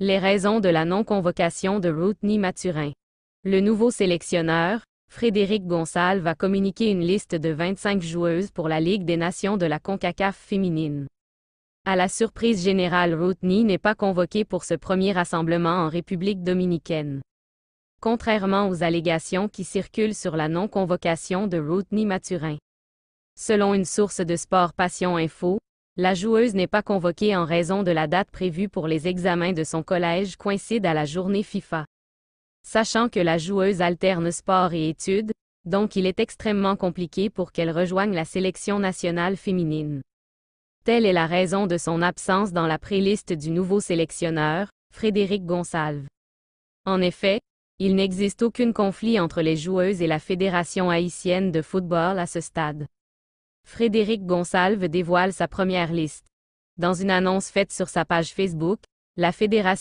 Les raisons de la non-convocation de Rootney Mathurin. Le nouveau sélectionneur, Frédéric Gonçalves va communiquer une liste de 25 joueuses pour la Ligue des Nations de la CONCACAF féminine. À la surprise générale, Rootney n'est pas convoqué pour ce premier rassemblement en République dominicaine. Contrairement aux allégations qui circulent sur la non-convocation de Rootney Mathurin. Selon une source de Sport Passion Info, la joueuse n'est pas convoquée en raison de la date prévue pour les examens de son collège coïncide à la journée FIFA. Sachant que la joueuse alterne sport et études, donc il est extrêmement compliqué pour qu'elle rejoigne la sélection nationale féminine. Telle est la raison de son absence dans la préliste du nouveau sélectionneur, Frédéric Gonçalves. En effet, il n'existe aucun conflit entre les joueuses et la Fédération haïtienne de football à ce stade. Frédéric Gonçalves dévoile sa première liste. Dans une annonce faite sur sa page Facebook, la Fédération